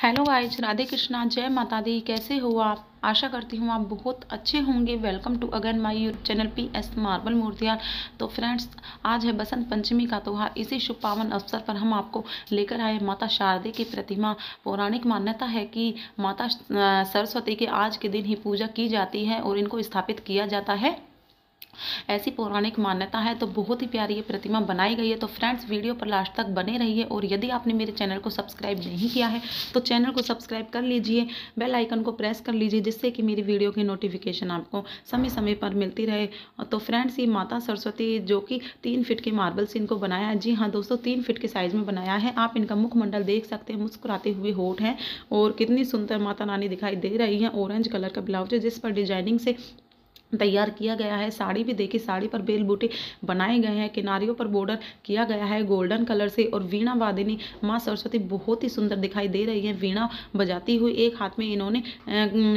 Hello guys Radhe Krishna, जय माता दी, कैसे हो आप? आशा करती हूँ आप बहुत अच्छे होंगे। Welcome to again my YouTube channel P S marble मूर्तियार तो फ्रेंड्स आज है बसंत पंचमी का त्यौहार। इसी शुभ पावन अवसर पर हम आपको लेकर आए माता शारदे की प्रतिमा। पौराणिक मान्यता है कि माता सरस्वती के आज के दिन ही पूजा की जाती है और इनको स्थापित किया जाता है। ऐसी पौराणिक मान्यता है तो बहुत ही प्यारी ये प्रतिमा बनाई गई है। तो फ्रेंड्स वीडियो पर लास्ट तक बने रहिए और यदि आपने मेरे चैनल को सब्सक्राइब नहीं किया है तो चैनल को सब्सक्राइब कर लीजिए बेल आइकन को प्रेस कर लीजिए, जिससे कि मेरी वीडियो की नोटिफिकेशन आपको समय समय पर मिलती रहे। तो फ्रेंड्स ये माता सरस्वती जो कि तीन फिट के मार्बल से इनको बनाया है। जी हाँ दोस्तों, तीन फिट के साइज़ में बनाया है। आप इनका मुखमंडल देख सकते हैं, मुस्कुराते हुए होठ हैं और कितनी सुंदर माता रानी दिखाई दे रही है। ऑरेंज कलर का ब्लाउज है, जिस पर डिज़ाइनिंग से तैयार किया गया है। साड़ी भी देखिए, साड़ी पर बेल बूटे बनाए गए हैं। किनारियों पर बॉर्डर किया गया है गोल्डन कलर से और वीणा वादिनी माँ सरस्वती बहुत ही सुंदर दिखाई दे रही है। वीणा बजाती हुई एक हाथ में इन्होंने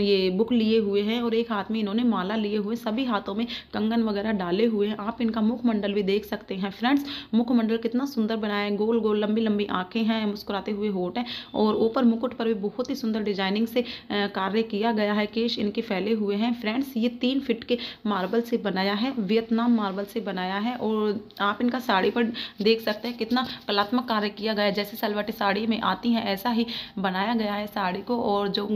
ये बुक लिए हुए हैं और एक हाथ में इन्होंने माला लिए हुए सभी हाथों में कंगन वगैरह डाले हुए हैं। आप इनका मुखमंडल भी देख सकते हैं। फ्रेंड्स, मुखमंडल कितना सुंदर बनाया है। गोल गोल लंबी लंबी आँखें हैं, मुस्कुराते हुए होट हैं और ऊपर मुकुट पर भी बहुत ही सुंदर डिज़ाइनिंग से कार्य किया गया है। केश इनके फैले हुए हैं। फ्रेंड्स, ये तीन फिट के मार्बल से बनाया है वियतनाम मार्बल से बनाया है और आप इनका साड़ी पर देख सकते हैं कितना कलात्मक कार्य किया गया है। जैसे सलवटी साड़ी में आती हैं, ऐसा ही बनाया गया है साड़ी को और जो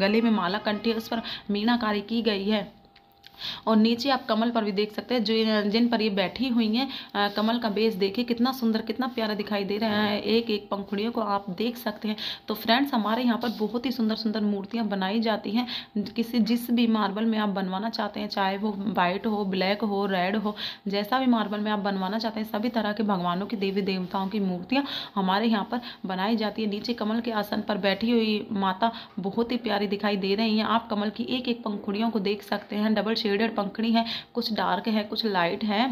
गले में माला कंठी है, उस पर मीनाकारी की गई है। और नीचे आप कमल पर भी देख सकते हैं जो जिन पर ये बैठी हुई हैं कमल का बेस देखिए, कितना सुंदर, कितना प्यारा दिखाई दे रहा है। एक एक पंखुड़ियों को आप देख सकते हैं। तो फ्रेंड्स, हमारे यहाँ पर बहुत ही सुंदर सुंदर मूर्तियाँ बनाई जाती हैं। किसी, जिस भी मार्बल में आप बनवाना चाहते हैं, चाहे वो वाइट हो, ब्लैक हो, रेड हो, जैसा भी मार्बल में आप बनवाना चाहते हैं, सभी तरह के भगवानों की देवी देवताओं की मूर्तियाँ हमारे यहाँ पर बनाई जाती है। नीचे कमल के आसन पर बैठी हुई माता बहुत ही प्यारी दिखाई दे रही हैं। आप कमल की एक एक पंखुड़ियों को देख सकते हैं, डबल शेड शेडेड पंखड़ी है कुछ डार्क है कुछ लाइट है।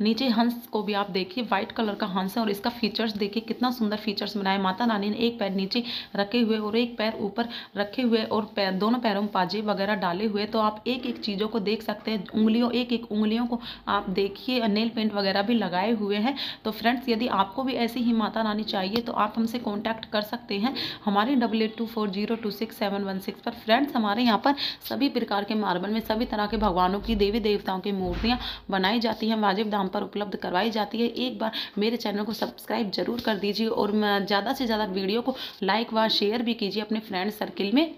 नीचे हंस को भी आप देखिए व्हाइट कलर का हंस है और इसका फीचर्स देखिए, कितना सुंदर फीचर्स बनाए माता रानी ने एक पैर नीचे रखे हुए और एक पैर ऊपर रखे हुए और पैर, दोनों पैरों में पाजे वगैरह डाले हुए। तो आप एक एक चीज़ों को देख सकते हैं, उंगलियों, एक एक उंगलियों को आप देखिए नेल पेंट वगैरह भी लगाए हुए हैं। तो फ्रेंड्स यदि आपको भी ऐसी ही माता रानी चाहिए तो आप हमसे कॉन्टैक्ट कर सकते हैं हमारे double two four zero two six seven one six पर। फ्रेंड्स हमारे यहाँ पर सभी प्रकार के मार्बल में सभी तरह के भगवानों की देवी देवताओं की मूर्तियाँ बनाई जाती हैं। वाजिब दाम पर उपलब्ध करवाई जाती है। एक बार मेरे चैनल को सब्सक्राइब ज़रूर कर दीजिए और ज़्यादा से ज़्यादा वीडियो को लाइक व शेयर भी कीजिए अपने फ्रेंड सर्किल में,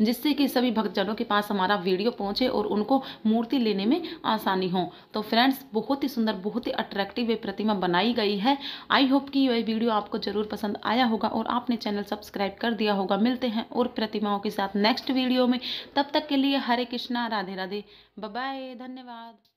जिससे कि सभी भक्तजनों के पास हमारा वीडियो पहुँचे और उनको मूर्ति लेने में आसानी हो। तो फ्रेंड्स, बहुत ही सुंदर, बहुत ही अट्रैक्टिव ये प्रतिमा बनाई गई है। आई होप कि यह वीडियो आपको ज़रूर पसंद आया होगा और आपने चैनल सब्सक्राइब कर दिया होगा। मिलते हैं और प्रतिमाओं के साथ नेक्स्ट वीडियो में। तब तक के लिए हरे कृष्णा, राधे राधे। बाय धन्यवाद।